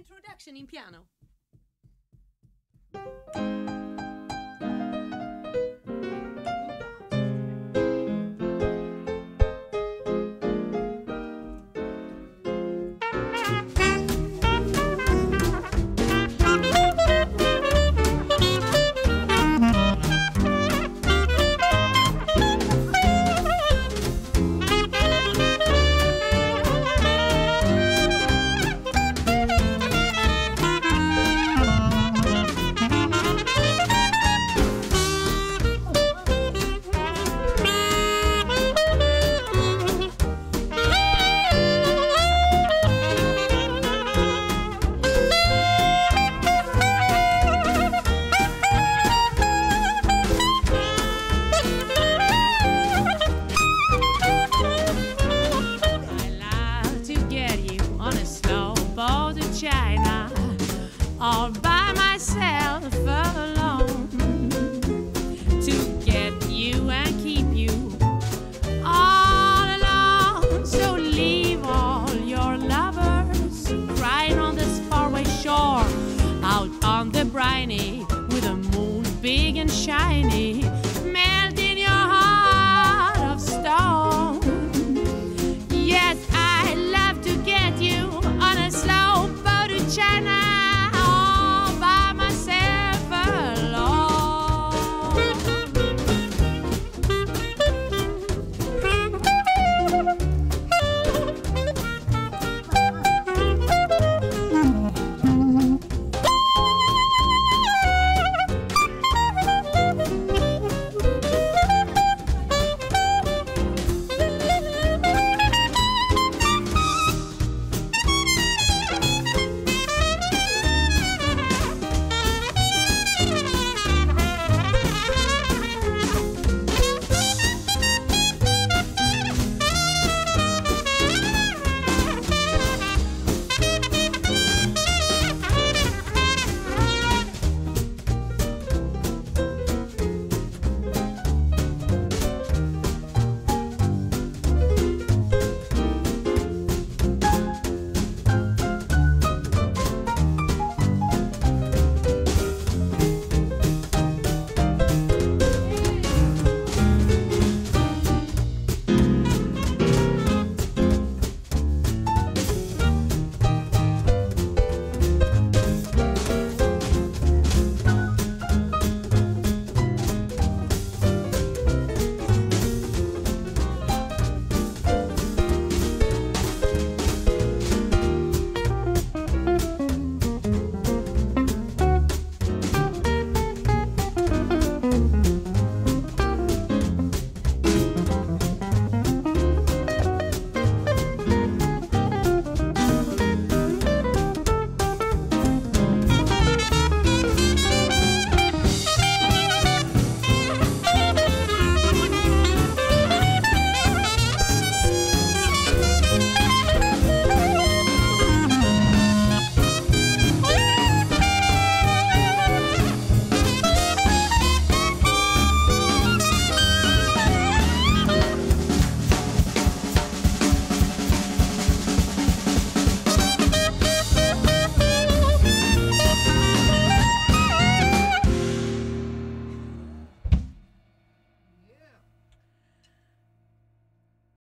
introduction in piano. all by myself alone to get you and keep you all alone. So leave all your lovers crying on this faraway shore, out on the briny with a moon big and shiny.